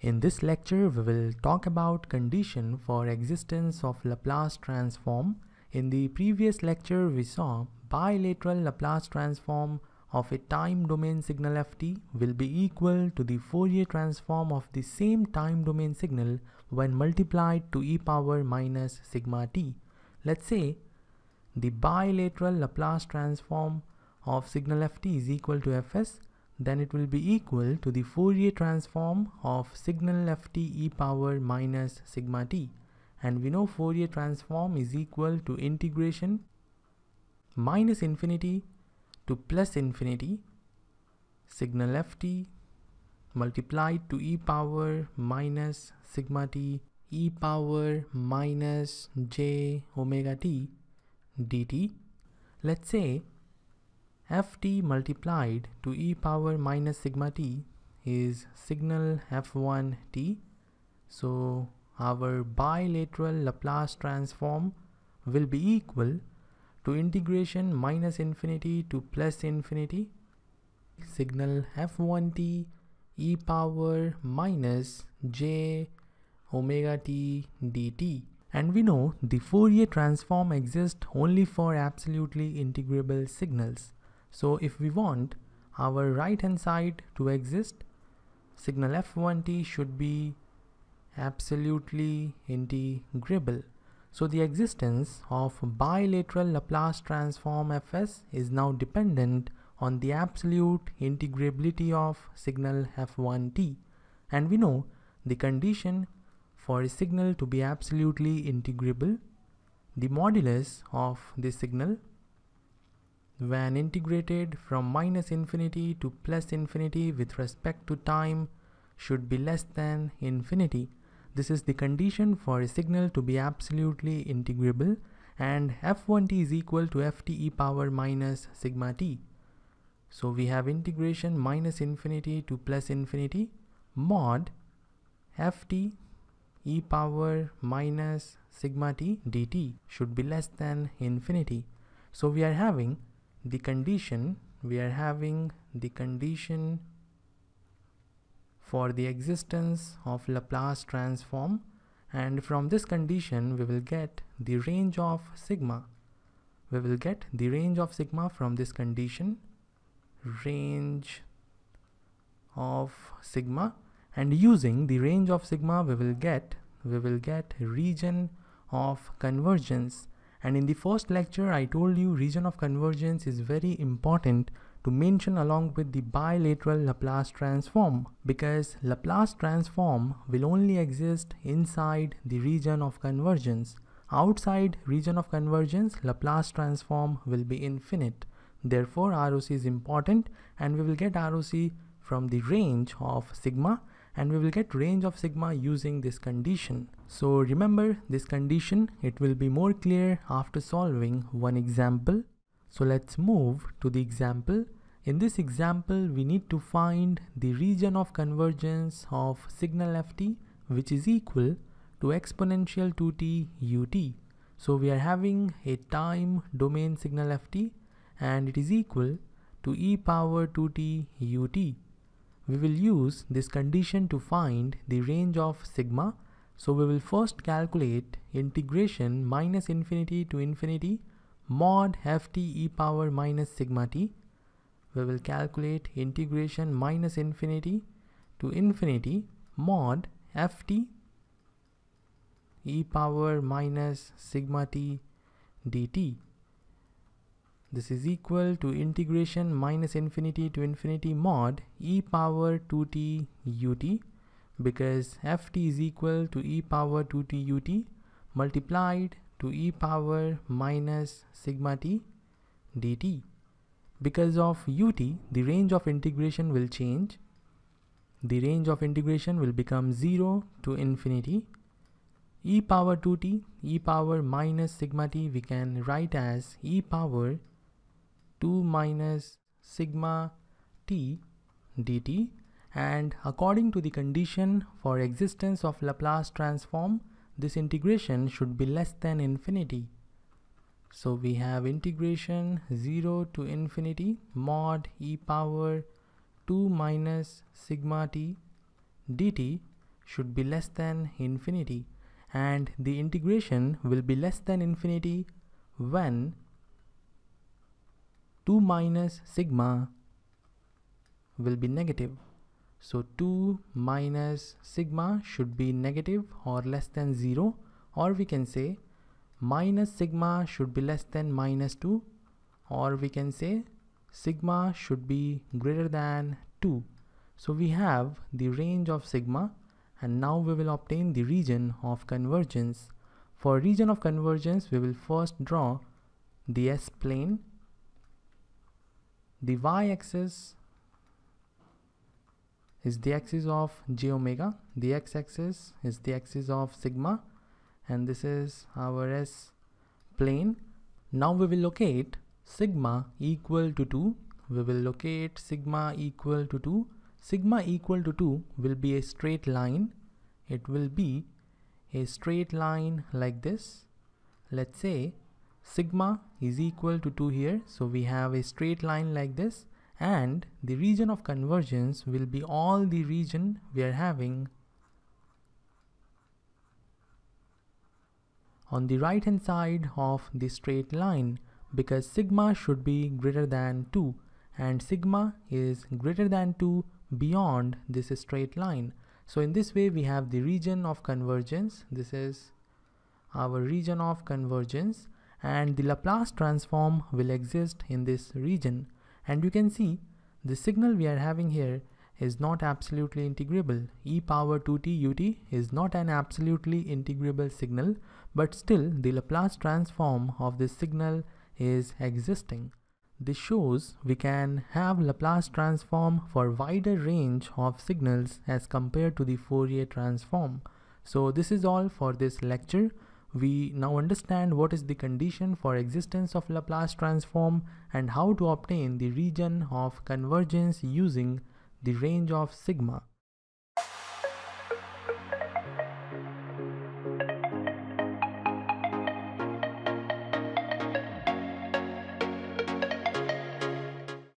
In this lecture, we will talk about condition for existence of Laplace transform. In the previous lecture, we saw bilateral Laplace transform of a time domain signal ft will be equal to the Fourier transform of the same time domain signal when multiplied to e power minus sigma t. Let's say the bilateral Laplace transform of signal ft is equal to fs then it will be equal to the Fourier transform of signal ft e power minus sigma t. And we know Fourier transform is equal to integration minus infinity to plus infinity. Signal ft multiplied to e power minus sigma t e power minus j omega t dt let's say ft multiplied to e power minus sigma t is signal f1 t. So our bilateral Laplace transform will be equal to integration minus infinity to plus infinity. Signal f1 t e power minus j omega t dt. And we know the Fourier transform exists only for absolutely integrable signals so if we want our right hand side to exist, signal f1t should be absolutely integrable. So the existence of bilateral Laplace transform fs is now dependent on the absolute integrability of signal f1t. And we know the condition for a signal to be absolutely integrable, the modulus of the signal when integrated from minus infinity to plus infinity with respect to time should be less than infinity. This is the condition for a signal to be absolutely integrable and f1t is equal to ft e power minus sigma t. So we have integration minus infinity to plus infinity mod ft e power minus sigma t dt should be less than infinity. So we are having the condition we are having the condition for the existence of Laplace transform. And from this condition we will get the range of sigma. We will get the range of sigma from this condition. Range of sigma. And using the range of sigma we will get we will get region of convergence and in the first lecture, I told you region of convergence is very important to mention along with the bilateral Laplace transform because Laplace transform will only exist inside the region of convergence. Outside region of convergence, Laplace transform will be infinite. Therefore, ROC is important and we will get ROC from the range of sigma and we will get range of sigma using this condition. So remember this condition, it will be more clear after solving one example. So let's move to the example. In this example, we need to find the region of convergence of signal ft which is equal to exponential 2t ut. So we are having a time domain signal ft and it is equal to e power 2t ut. We will use this condition to find the range of sigma. So we will first calculate integration minus infinity to infinity mod ft e power minus sigma t. We will calculate integration minus infinity to infinity mod ft e power minus sigma t dt. This is equal to integration minus infinity to infinity mod e power 2t ut because ft is equal to e power 2t ut multiplied to e power minus sigma t dt. Because of ut, the range of integration will change. The range of integration will become 0 to infinity. e power 2t, e power minus sigma t we can write as e power 2 minus sigma t dt. And according to the condition for existence of Laplace transform this integration should be less than infinity. So we have integration 0 to infinity mod e power 2 minus sigma t dt should be less than infinity. And the integration will be less than infinity when 2 minus sigma will be negative. So 2 minus sigma should be negative or less than 0 or we can say minus sigma should be less than minus 2 or we can say sigma should be greater than 2. So we have the range of sigma and now we will obtain the region of convergence. For region of convergence we will first draw the S-plane. The y-axis is the axis of j omega, the x-axis is the axis of sigma and this is our S plane. Now we will locate sigma equal to 2. We will locate sigma equal to 2 sigma equal to 2 will be a straight line it will be a straight line like this let's say sigma is equal to 2 here so we have a straight line like this and the region of convergence will be all the region we are having on the right hand side of the straight line because sigma should be greater than 2 and sigma is greater than 2 beyond this straight line. So in this way we have the region of convergence. This is our region of convergence and the Laplace transform will exist in this region. And you can see the signal we are having here is not absolutely integrable. e power 2t ut is not an absolutely integrable signal, but still the Laplace transform of this signal is existing. This shows we can have Laplace transform for wider range of signals as compared to the Fourier transform. So this is all for this lecture. We now understand what is the condition for existence of Laplace transform and how to obtain the region of convergence using the range of sigma.